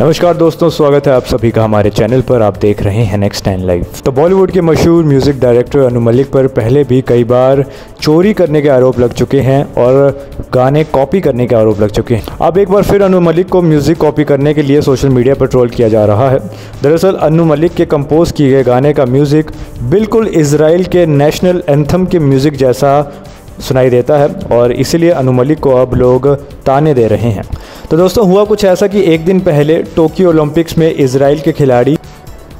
नमस्कार दोस्तों, स्वागत है आप सभी का हमारे चैनल पर। आप देख रहे हैं नेक्स्ट टाइम लाइव तो बॉलीवुड के मशहूर म्यूज़िक डायरेक्टर अनु मलिक पर पहले भी कई बार चोरी करने के आरोप लग चुके हैं और गाने कॉपी करने के आरोप लग चुके हैं। अब एक बार फिर अनु मलिक को म्यूज़िक कॉपी करने के लिए सोशल मीडिया पर ट्रोल किया जा रहा है। दरअसल, अनु मलिक के कंपोज किए गए गाने का म्यूज़िक बिल्कुल इसराइल के नेशनल एंथम के म्यूज़िक जैसा सुनाई देता है और इसीलिए अनु मलिक को अब लोग ताने दे रहे हैं। तो दोस्तों, हुआ कुछ ऐसा कि एक दिन पहले टोक्यो ओलंपिक्स में इसराइल के खिलाड़ी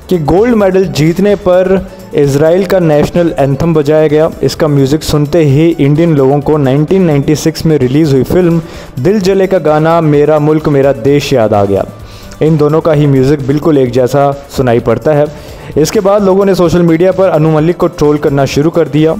के गोल्ड मेडल जीतने पर इसराइल का नेशनल एंथम बजाया गया। इसका म्यूज़िक सुनते ही इंडियन लोगों को 1996 में रिलीज़ हुई फ़िल्म दिल जले का गाना मेरा मुल्क, मेरा देश याद आ गया। इन दोनों का ही म्यूज़िक बिल्कुल एक जैसा सुनाई पड़ता है। इसके बाद लोगों ने सोशल मीडिया पर अनु मलिक को ट्रोल करना शुरू कर दिया।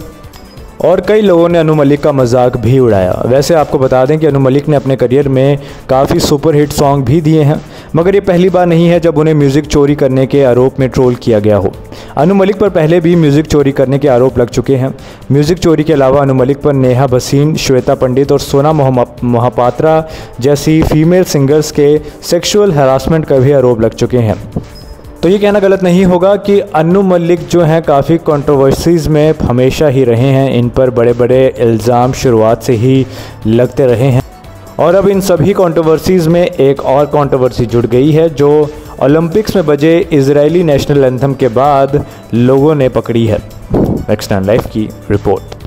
और कई लोगों ने अनु मलिक का मज़ाक भी उड़ाया। वैसे आपको बता दें कि अनु मलिक ने अपने करियर में काफ़ी सुपर हिट सॉन्ग भी दिए हैं, मगर ये पहली बार नहीं है जब उन्हें म्यूज़िक चोरी करने के आरोप में ट्रोल किया गया हो। अनु मलिक पर पहले भी म्यूज़िक चोरी करने के आरोप लग चुके हैं। म्यूज़िक चोरी के अलावा अनु मलिक पर नेहा भसीन, श्वेता पंडित और सोना महापात्रा जैसी फीमेल सिंगर्स के सेक्सुअल हरासमेंट का भी आरोप लग चुके हैं। तो ये कहना गलत नहीं होगा कि अनु मलिक जो हैं काफ़ी कंट्रोवर्सीज़ में हमेशा ही रहे हैं। इन पर बड़े बड़े इल्ज़ाम शुरुआत से ही लगते रहे हैं। और अब इन सभी कंट्रोवर्सीज़ में एक और कंट्रोवर्सी जुड़ गई है जो ओलंपिक्स में बजे इजरायली नेशनल एंथम के बाद लोगों ने पकड़ी है। नेक्स्ट लाइफ की रिपोर्ट